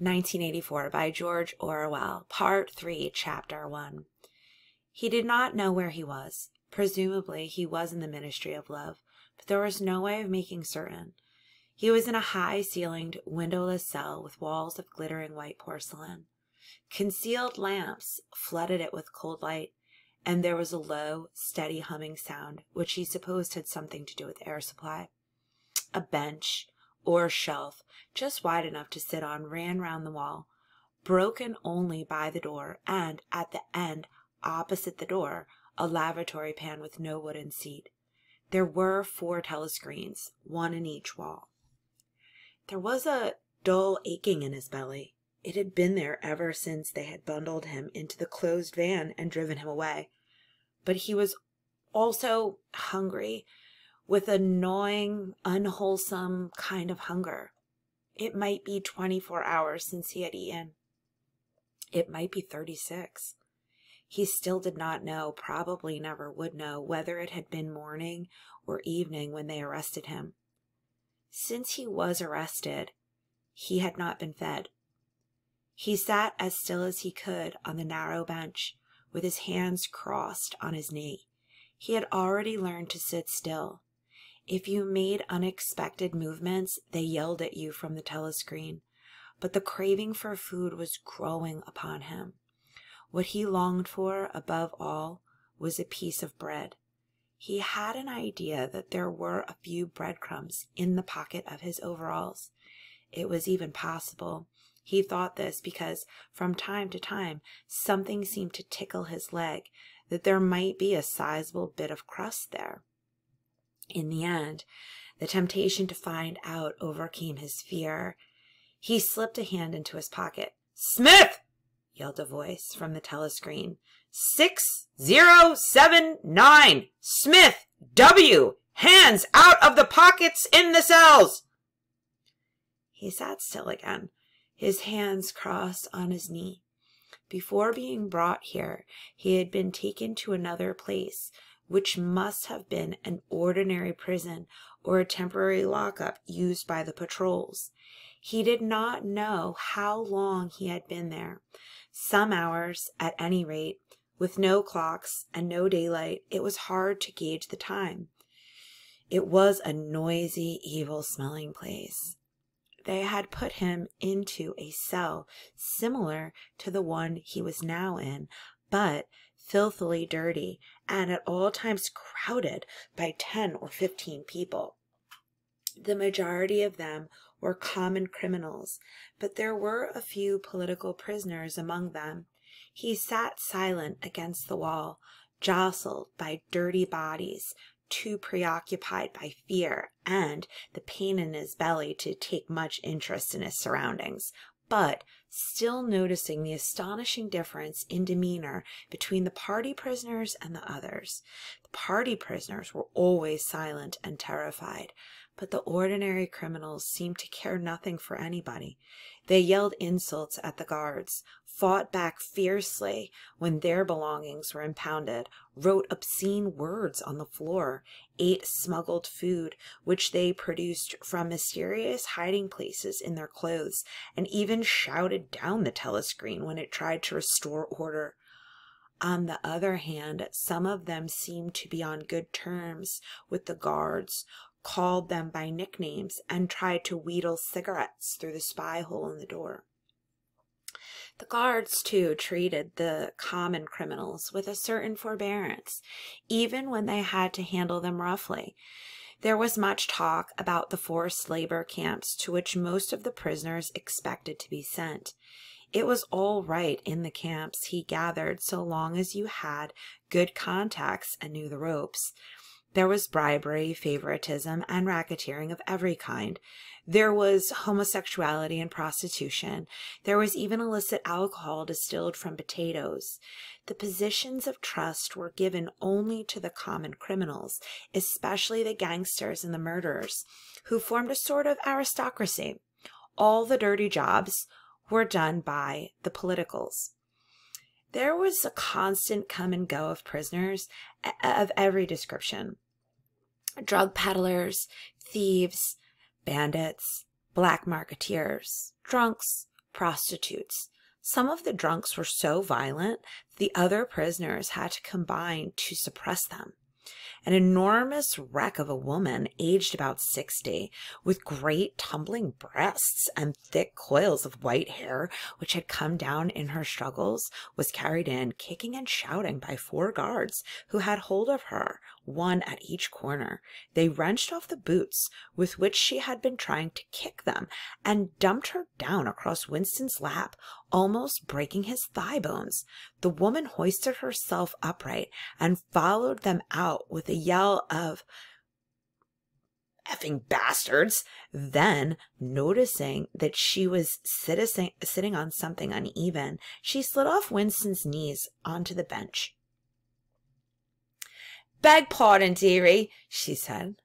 1984 by George Orwell, Part 3, Chapter 1. He did not know where he was. Presumably, he was in the Ministry of Love, but there was no way of making certain. He was in a high ceilinged, windowless cell with walls of glittering white porcelain. Concealed lamps flooded it with cold light, and there was a low, steady humming sound, which he supposed had something to do with air supply. A bench, or shelf, just wide enough to sit on, ran round the wall, broken only by the door, and at the end, opposite the door, a lavatory pan with no wooden seat. There were four telescreens, one in each wall. There was a dull aching in his belly. It had been there ever since they had bundled him into the closed van and driven him away. But he was also hungry, with a gnawing, unwholesome kind of hunger. It might be 24 hours since he had eaten. It might be 36. He still did not know, probably never would know, whether it had been morning or evening when they arrested him. Since he was arrested, he had not been fed. He sat as still as he could on the narrow bench, with his hands crossed on his knee. He had already learned to sit still, if you made unexpected movements, they yelled at you from the telescreen. But the craving for food was growing upon him. What he longed for above all was a piece of bread. He had an idea that there were a few breadcrumbs in the pocket of his overalls. It was even possible. He thought this because from time to time something seemed to tickle his leg, that there might be a sizable bit of crust there. In the end, the temptation to find out overcame his fear. He slipped a hand into his pocket. Smith! yelled a voice from the telescreen. Six zero seven nine! Smith! W! Hands out of the pockets in the cells! He sat still again, his hands crossed on his knee. Before being brought here, he had been taken to another place which must have been an ordinary prison or a temporary lockup used by the patrols. He did not know how long he had been there. Some hours, at any rate. With no clocks and no daylight, it was hard to gauge the time. It was a noisy, evil smelling place. They had put him into a cell similar to the one he was now in, but filthily dirty, and at all times crowded by 10 or 15 people. The majority of them were common criminals, but there were a few political prisoners among them. He sat silent against the wall, jostled by dirty bodies, too preoccupied by fear and the pain in his belly to take much interest in his surroundings, but still noticing the astonishing difference in demeanor between the party prisoners and the others. The party prisoners were always silent and terrified, but the ordinary criminals seemed to care nothing for anybody. They yelled insults at the guards, fought back fiercely when their belongings were impounded, wrote obscene words on the floor, ate smuggled food which they produced from mysterious hiding places in their clothes, and even shouted down the telescreen when it tried to restore order. On the other hand, some of them seemed to be on good terms with the guards, called them by nicknames, and tried to wheedle cigarettes through the spy hole in the door. The guards, too, treated the common criminals with a certain forbearance, even when they had to handle them roughly. There was much talk about the forced labor camps to which most of the prisoners expected to be sent. It was all right in the camps, he gathered, so long as you had good contacts and knew the ropes. There was bribery, favoritism, and racketeering of every kind. There was homosexuality and prostitution. There was even illicit alcohol distilled from potatoes. The positions of trust were given only to the common criminals, especially the gangsters and the murderers, who formed a sort of aristocracy. All the dirty jobs were done by the politicals. There was a constant come and go of prisoners of every description drug peddlers, thieves, bandits, black marketeers, drunks, prostitutes. Some of the drunks were so violent, the other prisoners had to combine to suppress them. An enormous wreck of a woman, aged about sixty, with great tumbling breasts and thick coils of white hair which had come down in her struggles, was carried in, kicking and shouting, by four guards who had hold of her, one at each corner. They wrenched off the boots with which she had been trying to kick them and dumped her down across Winston's lap, almost breaking his thigh bones. The woman hoisted herself upright and followed them out with a yell of effing bastards. Then, noticing that she was sitting, sitting on something uneven, she slid off Winston's knees onto the bench. Beg pardon, dearie, she said.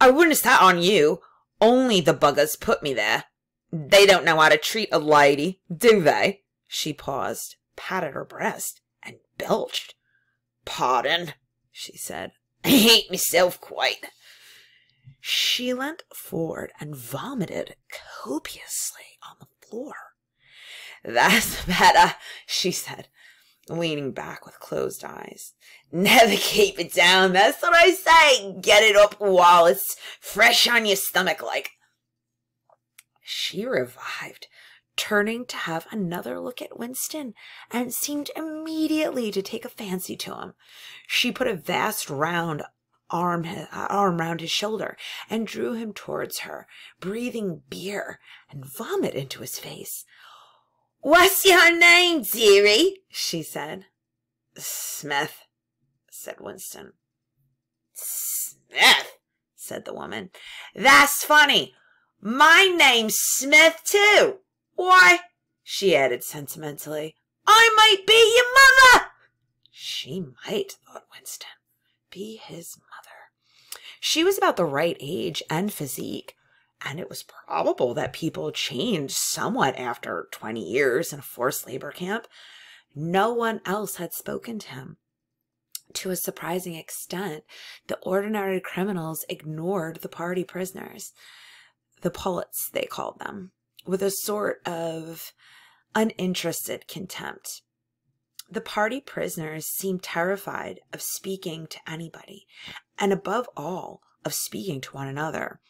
I wouldn't have sat on you. Only the buggers put me there. They don't know how to treat a lady, do they? She paused, patted her breast, and belched. Pardon, she said. I hate myself quite. She leant forward and vomited copiously on the floor. That's better, she said, leaning back with closed eyes. Never keep it down, that's what I say. Get it up while it's fresh on your stomach like. She revived, turning to have another look at Winston, and seemed immediately to take a fancy to him. She put a vast round arm arm round his shoulder and drew him towards her, breathing beer and vomit into his face. What's your name, dearie? she said. Smith, said Winston. Smith, said the woman. That's funny. My name's Smith, too. Why, she added sentimentally, I might be your mother. She might, thought Winston, be his mother. She was about the right age and physique, and it was probable that people changed somewhat after 20 years in a forced labor camp. No one else had spoken to him. To a surprising extent, the ordinary criminals ignored the party prisoners, the polits, they called them, with a sort of uninterested contempt. The party prisoners seemed terrified of speaking to anybody, and above all, of speaking to one another.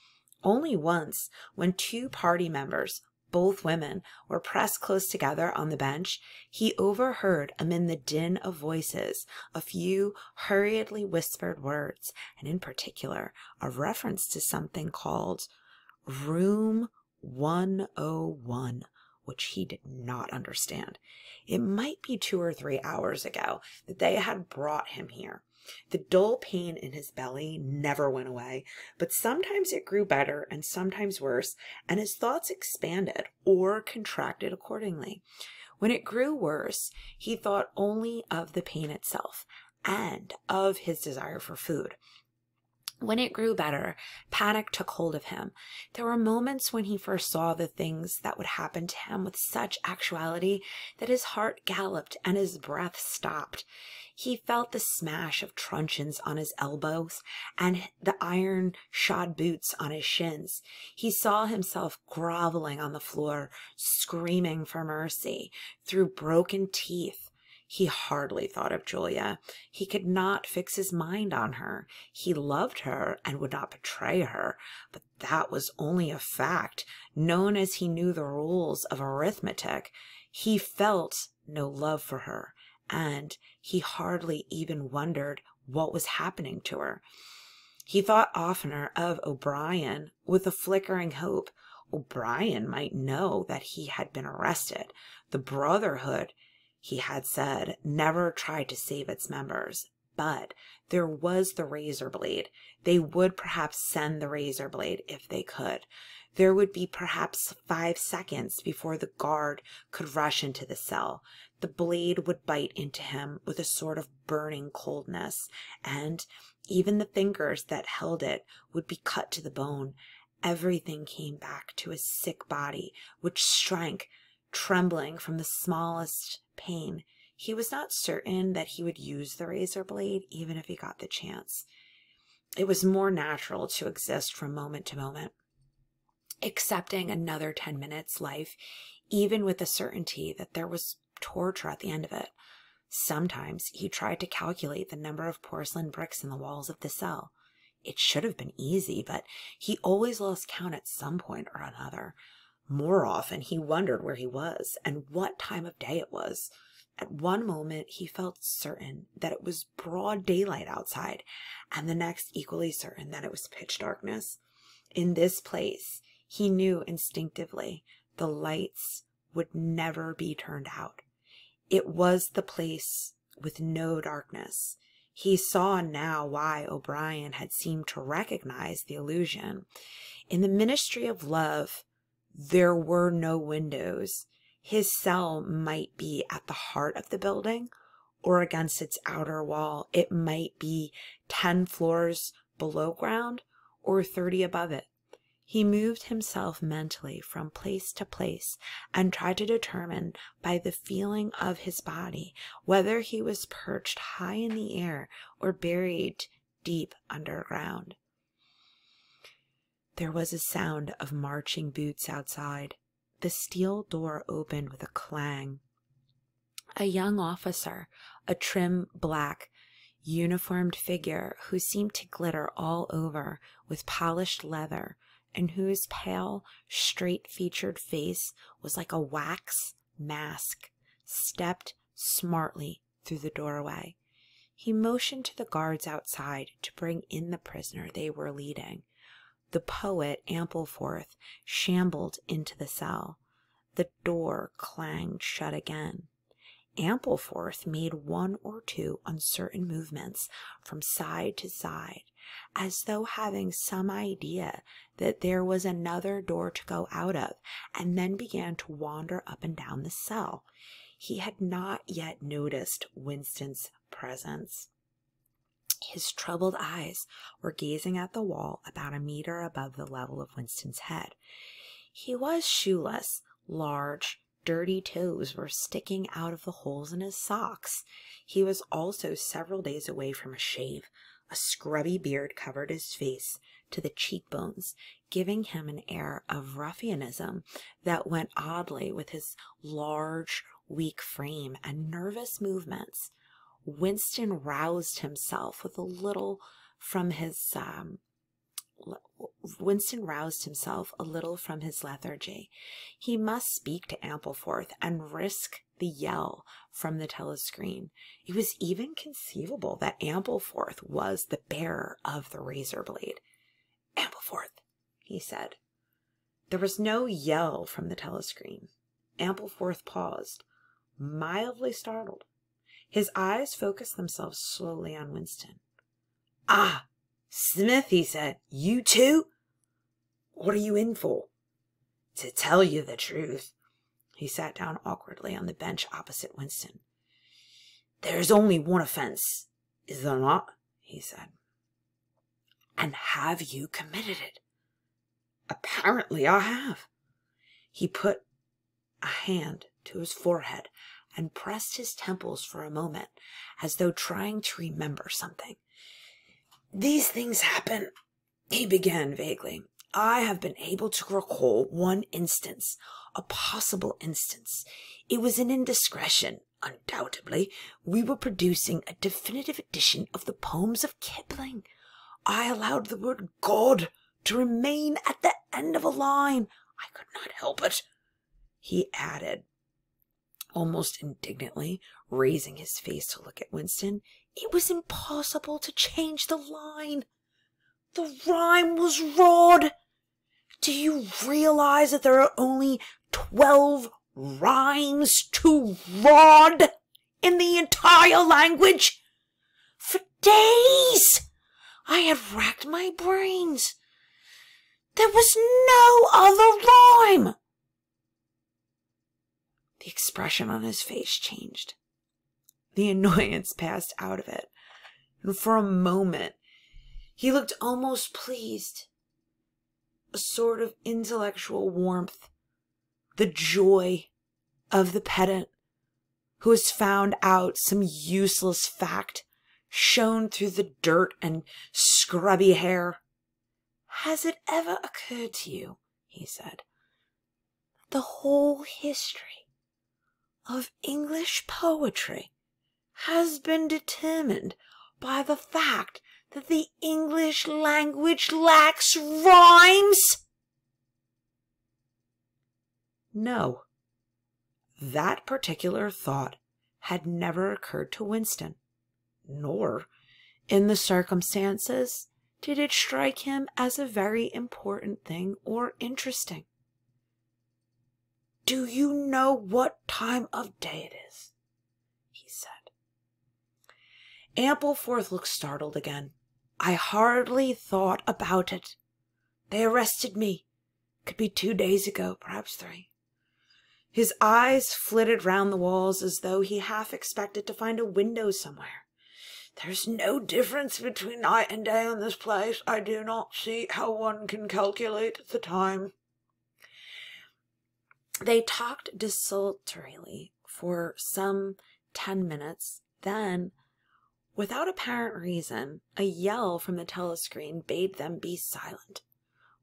Only once, when two party members, both women, were pressed close together on the bench, he overheard amid the din of voices a few hurriedly whispered words, and in particular a reference to something called Room 101, which he did not understand. It might be two or three hours ago that they had brought him here. The dull pain in his belly never went away, but sometimes it grew better and sometimes worse, and his thoughts expanded or contracted accordingly. When it grew worse, he thought only of the pain itself and of his desire for food. When it grew better, panic took hold of him. There were moments when he first saw the things that would happen to him with such actuality that his heart galloped and his breath stopped. He felt the smash of truncheons on his elbows and the iron shod boots on his shins. He saw himself groveling on the floor, screaming for mercy through broken teeth he hardly thought of Julia. He could not fix his mind on her. He loved her and would not betray her, but that was only a fact, known as he knew the rules of arithmetic. He felt no love for her, and he hardly even wondered what was happening to her. He thought oftener of O'Brien with a flickering hope. O'Brien might know that he had been arrested. The Brotherhood he had said, never tried to save its members. But there was the razor blade. They would perhaps send the razor blade if they could. There would be perhaps five seconds before the guard could rush into the cell. The blade would bite into him with a sort of burning coldness, and even the fingers that held it would be cut to the bone. Everything came back to his sick body, which shrank, trembling from the smallest pain. He was not certain that he would use the razor blade even if he got the chance. It was more natural to exist from moment to moment, accepting another 10 minutes life, even with the certainty that there was torture at the end of it. Sometimes he tried to calculate the number of porcelain bricks in the walls of the cell. It should have been easy, but he always lost count at some point or another. More often, he wondered where he was and what time of day it was. At one moment, he felt certain that it was broad daylight outside, and the next equally certain that it was pitch darkness. In this place, he knew instinctively the lights would never be turned out. It was the place with no darkness. He saw now why O'Brien had seemed to recognize the illusion. In the ministry of love, there were no windows. His cell might be at the heart of the building or against its outer wall. It might be 10 floors below ground or 30 above it. He moved himself mentally from place to place and tried to determine by the feeling of his body whether he was perched high in the air or buried deep underground. There was a sound of marching boots outside. The steel door opened with a clang. A young officer, a trim black, uniformed figure who seemed to glitter all over with polished leather, and whose pale, straight featured face was like a wax mask, stepped smartly through the doorway. He motioned to the guards outside to bring in the prisoner they were leading. The poet, Ampleforth, shambled into the cell. The door clanged shut again. Ampleforth made one or two uncertain movements from side to side, as though having some idea that there was another door to go out of, and then began to wander up and down the cell. He had not yet noticed Winston's presence. His troubled eyes were gazing at the wall about a meter above the level of Winston's head. He was shoeless, large, dirty toes were sticking out of the holes in his socks. He was also several days away from a shave. A scrubby beard covered his face to the cheekbones, giving him an air of ruffianism that went oddly with his large, weak frame and nervous movements. Winston roused himself with a little from his um, Winston roused himself a little from his lethargy. He must speak to Ampleforth and risk the yell from the telescreen. It was even conceivable that Ampleforth was the bearer of the razor blade. Ampleforth, he said. There was no yell from the telescreen. Ampleforth paused, mildly startled. His eyes focused themselves slowly on Winston. Ah, Smith, he said, you too? What are you in for? To tell you the truth, he sat down awkwardly on the bench opposite Winston. There's only one offense, is there not? he said. And have you committed it? Apparently I have. He put a hand to his forehead and pressed his temples for a moment, as though trying to remember something. These things happen, he began vaguely. I have been able to recall one instance, a possible instance. It was an indiscretion, undoubtedly. We were producing a definitive edition of the poems of Kipling. I allowed the word God to remain at the end of a line. I could not help it. He added, almost indignantly, raising his face to look at Winston. It was impossible to change the line. The rhyme was rod. Do you realize that there are only twelve rhymes to rod in the entire language? For days I had racked my brains. There was no other rhyme. The expression on his face changed. The annoyance passed out of it, and for a moment he looked almost pleased. A sort of intellectual warmth, the joy of the pedant who has found out some useless fact shown through the dirt and scrubby hair. Has it ever occurred to you, he said, The whole history of English poetry has been determined by the fact that the English language lacks rhymes? No. That particular thought had never occurred to Winston, nor, in the circumstances, did it strike him as a very important thing or interesting. Do you know what time of day it is? he said. Ampleforth looked startled again. I hardly thought about it. They arrested me. Could be two days ago, perhaps three. His eyes flitted round the walls as though he half expected to find a window somewhere. There's no difference between night and day in this place. I do not see how one can calculate the time. They talked desultorily for some ten minutes. Then, without apparent reason, a yell from the telescreen bade them be silent.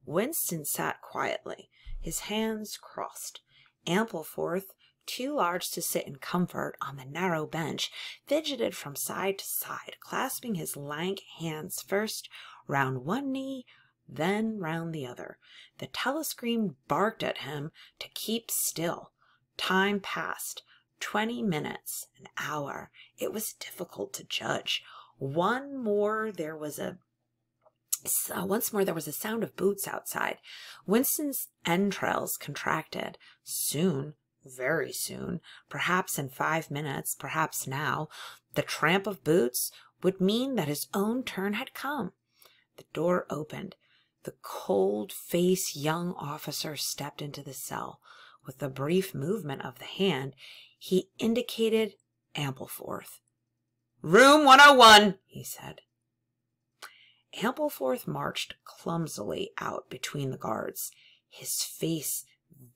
Winston sat quietly, his hands crossed. Ampleforth, too large to sit in comfort on the narrow bench, fidgeted from side to side, clasping his lank hands first round one knee, then round the other. The telescreen barked at him to keep still. Time passed. Twenty minutes, an hour. It was difficult to judge. One more, there was a so uh, once more, there was a sound of boots outside. Winston's entrails contracted. Soon, very soon, perhaps in five minutes, perhaps now, the tramp of boots would mean that his own turn had come. The door opened. The cold faced young officer stepped into the cell. With a brief movement of the hand, he indicated Ampleforth. Room 101, he said. Ampleforth marched clumsily out between the guards, his face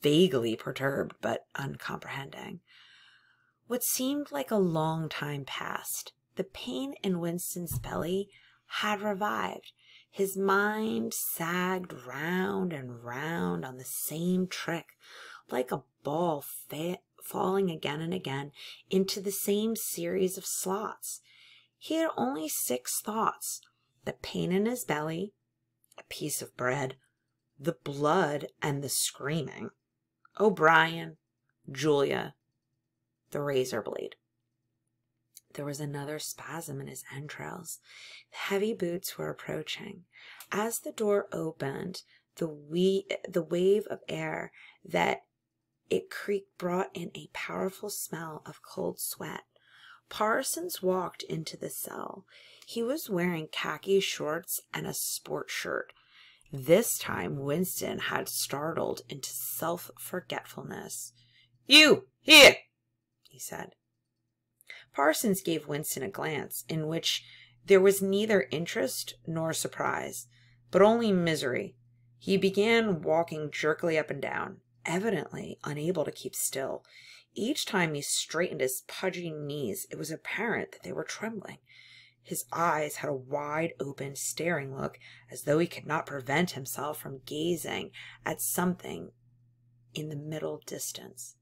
vaguely perturbed but uncomprehending. What seemed like a long time passed. The pain in Winston's belly had revived. His mind sagged round and round on the same trick, like a ball fa- falling again and again into the same series of slots. He had only six thoughts the pain in his belly, a piece of bread, the blood and the screaming, O'Brien, Julia, the razor blade. There was another spasm in his entrails. The heavy boots were approaching. As the door opened, the we the wave of air that it creaked brought in a powerful smell of cold sweat. Parsons walked into the cell. He was wearing khaki shorts and a sport shirt. This time Winston had startled into self forgetfulness. You, here, he said. Parsons gave Winston a glance in which there was neither interest nor surprise, but only misery. He began walking jerkily up and down, evidently unable to keep still. Each time he straightened his pudgy knees, it was apparent that they were trembling. His eyes had a wide open, staring look, as though he could not prevent himself from gazing at something in the middle distance.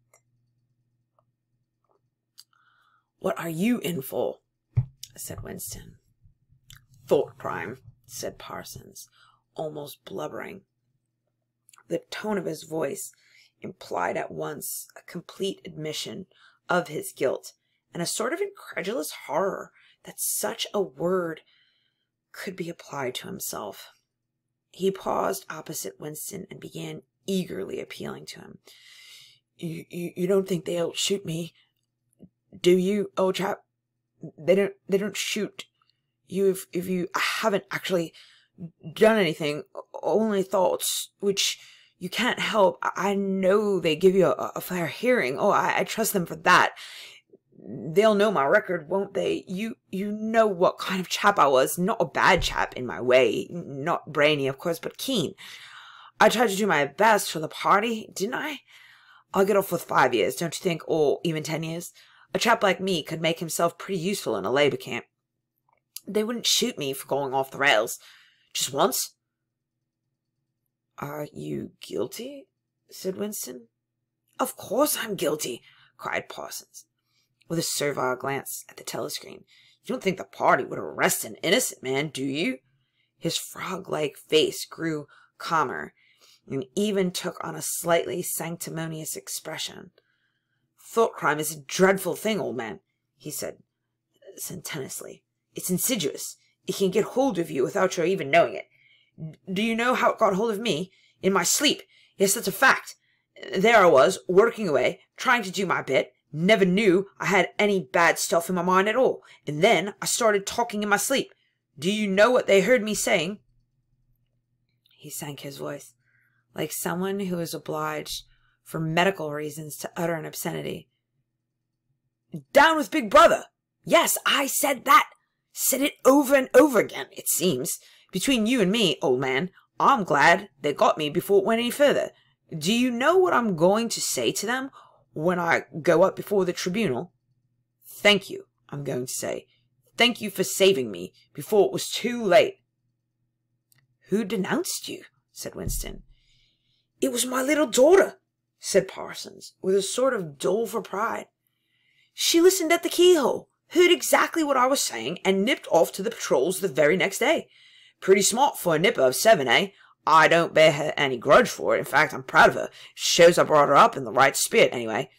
What are you in for? said Winston. Thought crime, said Parsons, almost blubbering. The tone of his voice implied at once a complete admission of his guilt and a sort of incredulous horror that such a word could be applied to himself. He paused opposite Winston and began eagerly appealing to him. You, you, you don't think they'll shoot me, do you, old chap? They don't. They don't shoot you if if you haven't actually done anything. Only thoughts, which you can't help. I know they give you a, a fair hearing. Oh, I, I trust them for that. They'll know my record, won't they? You you know what kind of chap I was. Not a bad chap in my way. Not brainy, of course, but keen. I tried to do my best for the party, didn't I? I'll get off with five years, don't you think? Or even ten years. A chap like me could make himself pretty useful in a labor camp. They wouldn't shoot me for going off the rails. Just once. Are you guilty? said Winston. Of course I'm guilty, cried Parsons, with a servile glance at the telescreen. You don't think the party would arrest an innocent man, do you? His frog-like face grew calmer and even took on a slightly sanctimonious expression. Thought crime is a dreadful thing, old man, he said sententiously. It's insidious. It can get hold of you without your even knowing it. Do you know how it got hold of me? In my sleep. Yes, that's a fact. There I was, working away, trying to do my bit, never knew I had any bad stuff in my mind at all, and then I started talking in my sleep. Do you know what they heard me saying? He sank his voice, like someone who is obliged, for medical reasons, to utter an obscenity. Down with Big Brother! Yes, I said that! Said it over and over again, it seems. Between you and me, old man, I'm glad they got me before it went any further. Do you know what I'm going to say to them when I go up before the tribunal? Thank you, I'm going to say. Thank you for saving me before it was too late. Who denounced you? said Winston. It was my little daughter, said Parsons, with a sort of doleful pride. She listened at the keyhole, heard exactly what I was saying, and nipped off to the patrols the very next day. Pretty smart for a nipper of seven, eh? I don't bear her any grudge for it. In fact, I'm proud of her. Shows I brought her up in the right spirit, anyway.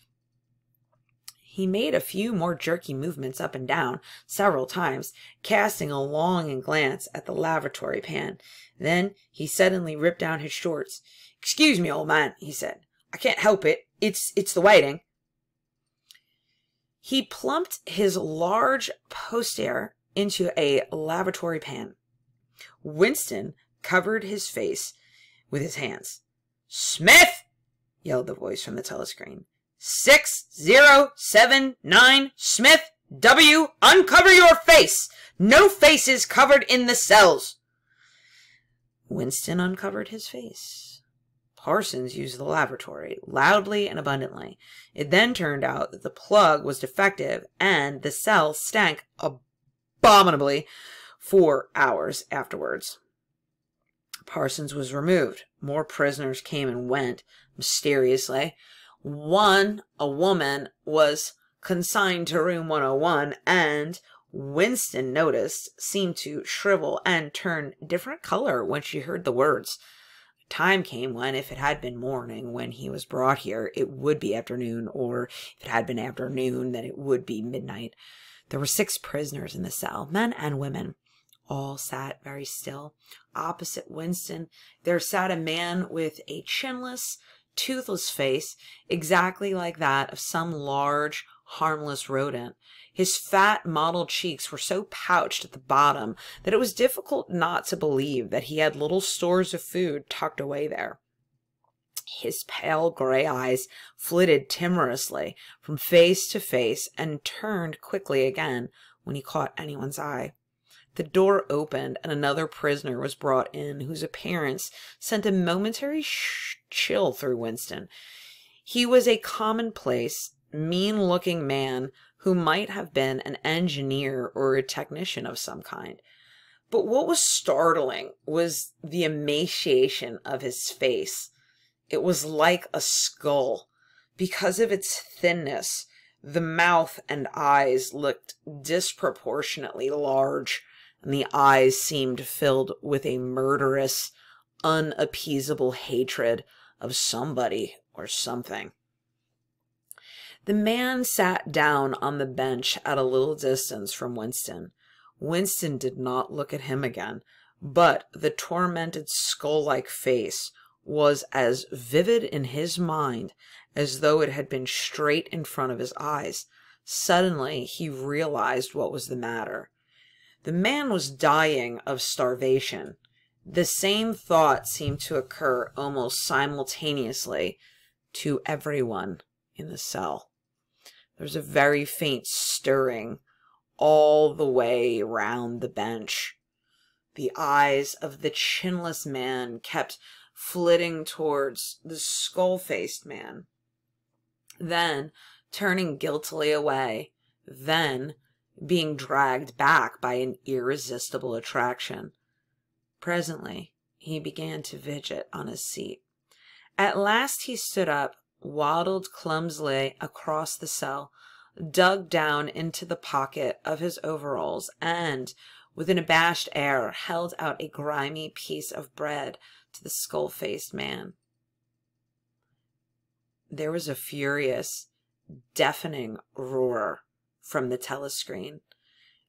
He made a few more jerky movements up and down several times, casting a longing glance at the lavatory pan. Then he suddenly ripped down his shorts. Excuse me, old man, he said. I can't help it. It's it's the waiting. He plumped his large poster into a lavatory pan. Winston covered his face with his hands. Smith! yelled the voice from the telescreen. Six zero seven nine Smith W. Uncover your face! No faces covered in the cells! Winston uncovered his face. Parsons used the lavatory loudly and abundantly. It then turned out that the plug was defective and the cell stank abominably for hours afterwards. Parsons was removed. More prisoners came and went mysteriously. One, a woman, was consigned to room 101 and Winston noticed seemed to shrivel and turn different color when she heard the words. Time came when, if it had been morning when he was brought here, it would be afternoon, or if it had been afternoon, then it would be midnight. There were six prisoners in the cell, men and women. All sat very still. Opposite Winston, there sat a man with a chinless, toothless face, exactly like that of some large, harmless rodent. His fat, mottled cheeks were so pouched at the bottom that it was difficult not to believe that he had little stores of food tucked away there. His pale gray eyes flitted timorously from face to face and turned quickly again when he caught anyone's eye. The door opened and another prisoner was brought in, whose appearance sent a momentary chill through Winston. He was a commonplace, mean-looking man who might have been an engineer or a technician of some kind. But what was startling was the emaciation of his face. It was like a skull. Because of its thinness, the mouth and eyes looked disproportionately large and the eyes seemed filled with a murderous, unappeasable hatred of somebody or something. The man sat down on the bench at a little distance from Winston. Winston did not look at him again, but the tormented skull-like face was as vivid in his mind as though it had been straight in front of his eyes. Suddenly he realized what was the matter. The man was dying of starvation. The same thought seemed to occur almost simultaneously to everyone in the cell. There was a very faint stirring all the way round the bench. The eyes of the chinless man kept flitting towards the skull-faced man, then turning guiltily away, then being dragged back by an irresistible attraction. Presently, he began to fidget on his seat. At last he stood up waddled clumsily across the cell, dug down into the pocket of his overalls, and, with an abashed air, held out a grimy piece of bread to the skull faced man. There was a furious, deafening roar from the telescreen.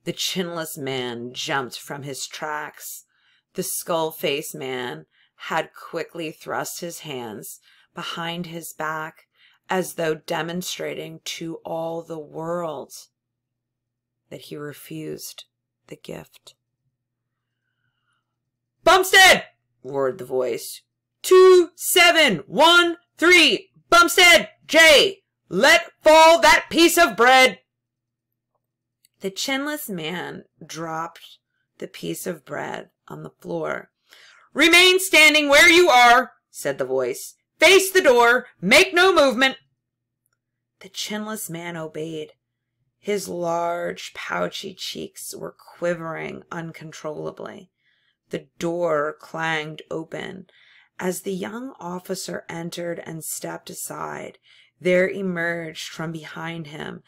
The chinless man jumped from his tracks. The skull faced man had quickly thrust his hands behind his back as though demonstrating to all the world that he refused the gift. Bumstead! roared the voice. Two, seven, one, three, Bumstead, J, let fall that piece of bread. The chinless man dropped the piece of bread on the floor. Remain standing where you are, said the voice. Face the door. Make no movement. The chinless man obeyed. His large, pouchy cheeks were quivering uncontrollably. The door clanged open. As the young officer entered and stepped aside, there emerged from behind him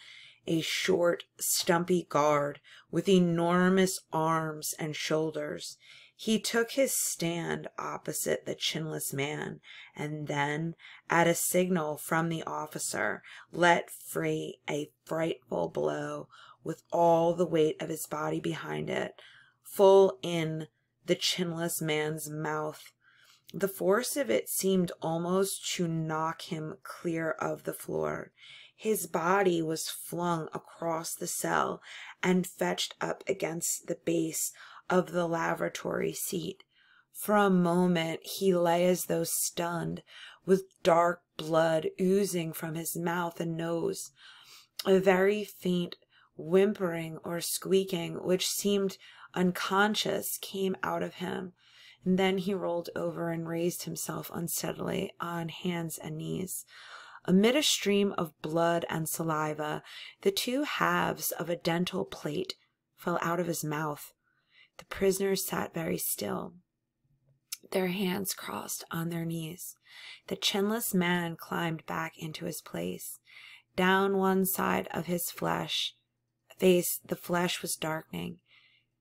a short, stumpy guard with enormous arms and shoulders. He took his stand opposite the chinless man, and then, at a signal from the officer, let free a frightful blow with all the weight of his body behind it, full in the chinless man's mouth. The force of it seemed almost to knock him clear of the floor. His body was flung across the cell and fetched up against the base of the lavatory seat. For a moment he lay as though stunned, with dark blood oozing from his mouth and nose. A very faint whimpering or squeaking, which seemed unconscious, came out of him. And then he rolled over and raised himself unsteadily on hands and knees. Amid a stream of blood and saliva, the two halves of a dental plate fell out of his mouth. The prisoners sat very still, their hands crossed on their knees. The chinless man climbed back into his place. Down one side of his flesh face the flesh was darkening.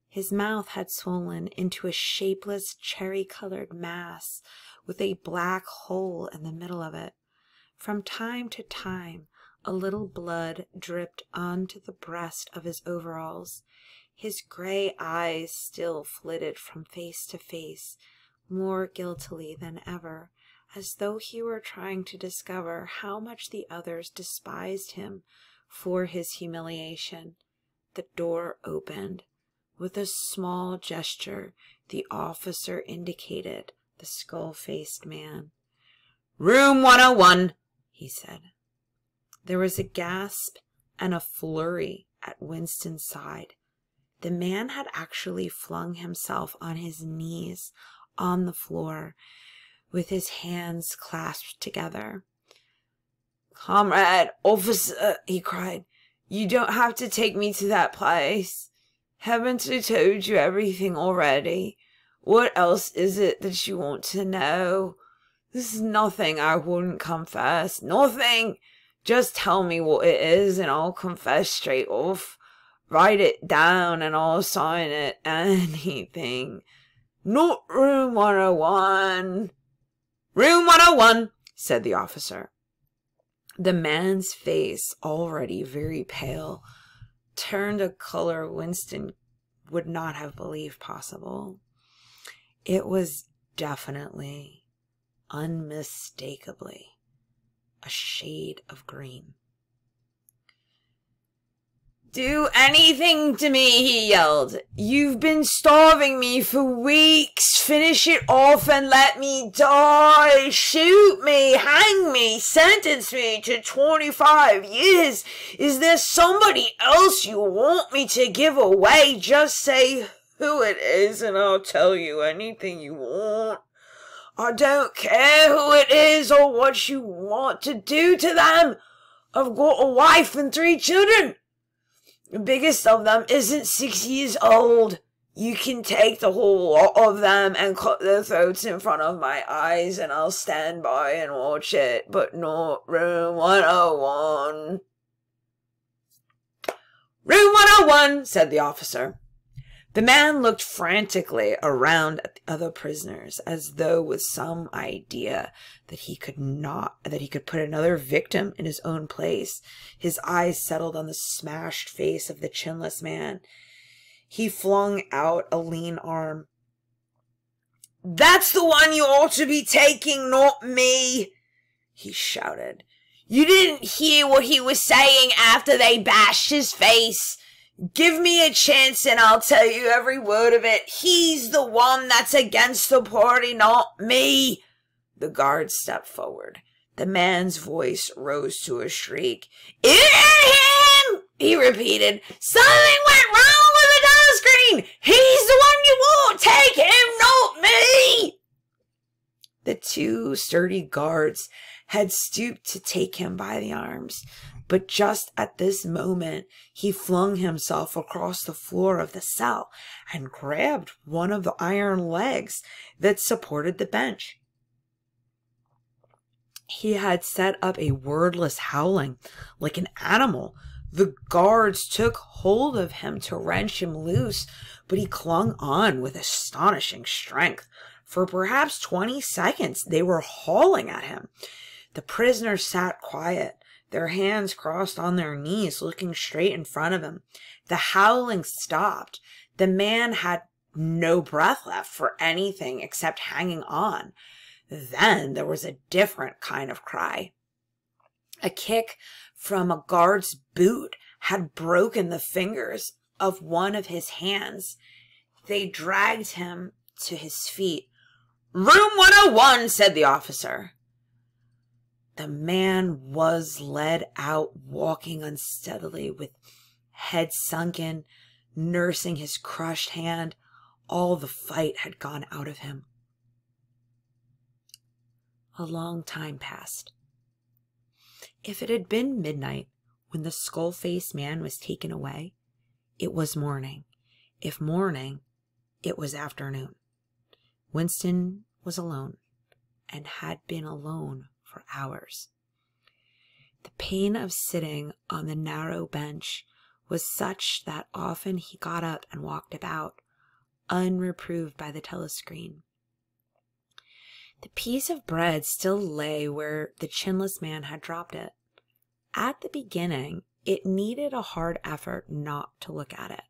His mouth had swollen into a shapeless cherry-colored mass with a black hole in the middle of it. From time to time, a little blood dripped onto the breast of his overalls. His gray eyes still flitted from face to face, more guiltily than ever, as though he were trying to discover how much the others despised him for his humiliation. The door opened. With a small gesture, the officer indicated the skull faced man. Room 101, he said. There was a gasp and a flurry at Winston's side. The man had actually flung himself on his knees on the floor with his hands clasped together. Comrade, officer, he cried, you don't have to take me to that place. Haven't I told you everything already? What else is it that you want to know? This is nothing I wouldn't confess. Nothing. Just tell me what it is and I'll confess straight off. Write it down and I'll sign it. Anything. Not room 101. Room 101, said the officer. The man's face, already very pale, turned a color Winston would not have believed possible. It was definitely unmistakably a shade of green. Do anything to me, he yelled. You've been starving me for weeks. Finish it off and let me die. Shoot me, hang me, sentence me to 25 years. Is there somebody else you want me to give away? Just say who it is and I'll tell you anything you want. I don't care who it is or what you want to do to them. I've got a wife and three children. The biggest of them isn't six years old. You can take the whole lot of them and cut their throats in front of my eyes, and I'll stand by and watch it, but not room 101. Room 101, said the officer. The man looked frantically around at the other prisoners as though with some idea that he could not that he could put another victim in his own place. His eyes settled on the smashed face of the chinless man. He flung out a lean arm. That's the one you ought to be taking, not me, he shouted. You didn't hear what he was saying after they bashed his face. Give me a chance and I'll tell you every word of it. He's the one that's against the party, not me. The guard stepped forward. The man's voice rose to a shriek. In him! He repeated. Something went wrong with the telescreen. He's the one you want. Take him, not me. The two sturdy guards had stooped to take him by the arms. But just at this moment, he flung himself across the floor of the cell and grabbed one of the iron legs that supported the bench. He had set up a wordless howling like an animal. The guards took hold of him to wrench him loose, but he clung on with astonishing strength. For perhaps 20 seconds, they were hauling at him. The prisoner sat quiet, their hands crossed on their knees, looking straight in front of him. The howling stopped. The man had no breath left for anything except hanging on. Then there was a different kind of cry. A kick from a guard's boot had broken the fingers of one of his hands. They dragged him to his feet. Room 101, said the officer. The man was led out, walking unsteadily, with head sunken, nursing his crushed hand. All the fight had gone out of him. A long time passed. If it had been midnight when the skull faced man was taken away, it was morning. If morning, it was afternoon. Winston was alone and had been alone for hours. The pain of sitting on the narrow bench was such that often he got up and walked about, unreproved by the telescreen. The piece of bread still lay where the chinless man had dropped it. At the beginning, it needed a hard effort not to look at it,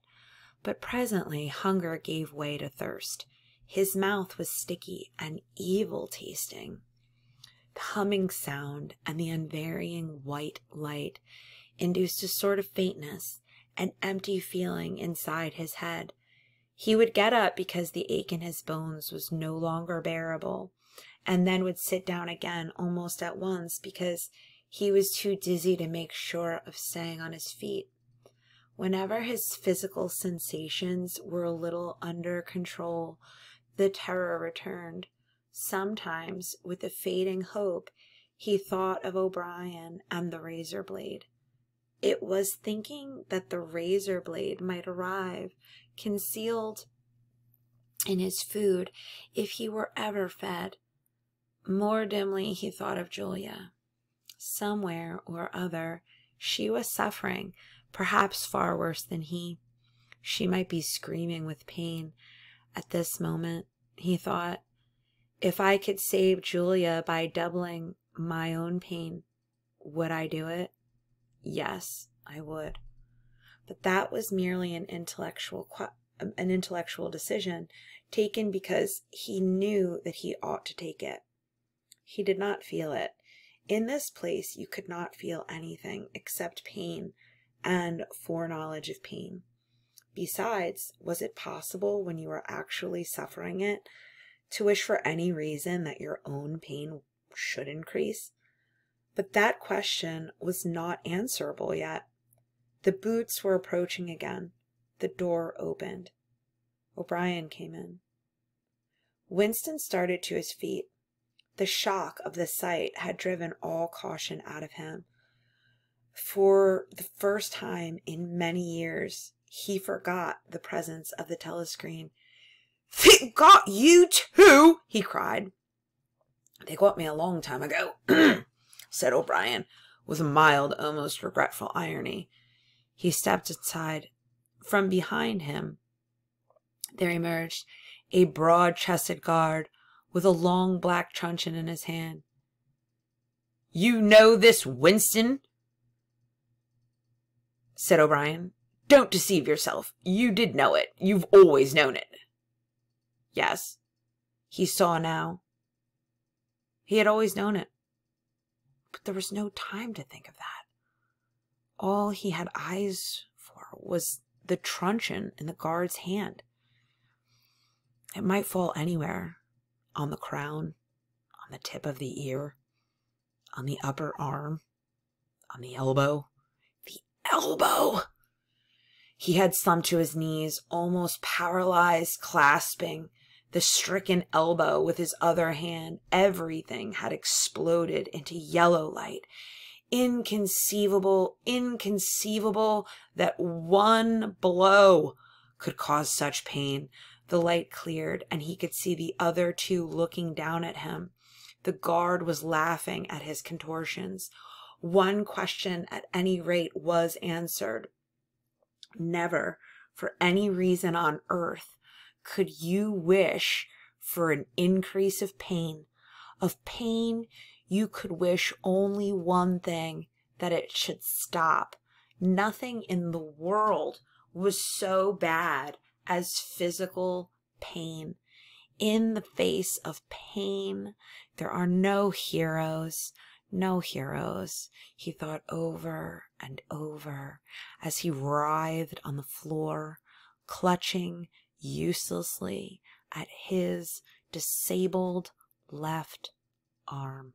but presently hunger gave way to thirst. His mouth was sticky and evil tasting. The humming sound and the unvarying white light induced a sort of faintness, an empty feeling inside his head. He would get up because the ache in his bones was no longer bearable, and then would sit down again almost at once because he was too dizzy to make sure of staying on his feet. Whenever his physical sensations were a little under control, the terror returned. Sometimes, with a fading hope, he thought of O'Brien and the razor blade. It was thinking that the razor blade might arrive, concealed in his food, if he were ever fed. More dimly he thought of Julia. Somewhere or other she was suffering, perhaps far worse than he. She might be screaming with pain. At this moment, he thought, if I could save Julia by doubling my own pain, would I do it? Yes, I would. But that was merely an intellectual um, an intellectual decision taken because he knew that he ought to take it. He did not feel it. In this place you could not feel anything except pain and foreknowledge of pain. Besides, was it possible when you were actually suffering it to wish for any reason that your own pain should increase? But that question was not answerable yet. The boots were approaching again. The door opened. O'Brien came in. Winston started to his feet. The shock of the sight had driven all caution out of him. For the first time in many years, He forgot the presence of the telescreen. They got you too, he cried. They got me a long time ago, said O'Brien, with a mild, almost regretful irony. He stepped aside. From behind him, there emerged a broad chested guard with a long black truncheon in his hand. You know this Winston? said O'Brien. Don't deceive yourself. You did know it. You've always known it. Yes, he saw now. He had always known it. But there was no time to think of that. All he had eyes for was the truncheon in the guard's hand. It might fall anywhere on the crown, on the tip of the ear, on the upper arm, on the elbow. The elbow! He had slumped to his knees, almost paralyzed, clasping the stricken elbow with his other hand. Everything had exploded into yellow light. Inconceivable, inconceivable that one blow could cause such pain. The light cleared, and he could see the other two looking down at him. The guard was laughing at his contortions. One question, at any rate, was answered. Never, for any reason on earth, could you wish for an increase of pain. Of pain, you could wish only one thing that it should stop. Nothing in the world was so bad as physical pain. In the face of pain, there are no heroes, no heroes, he thought over and over as he writhed on the floor, clutching uselessly at his disabled left arm.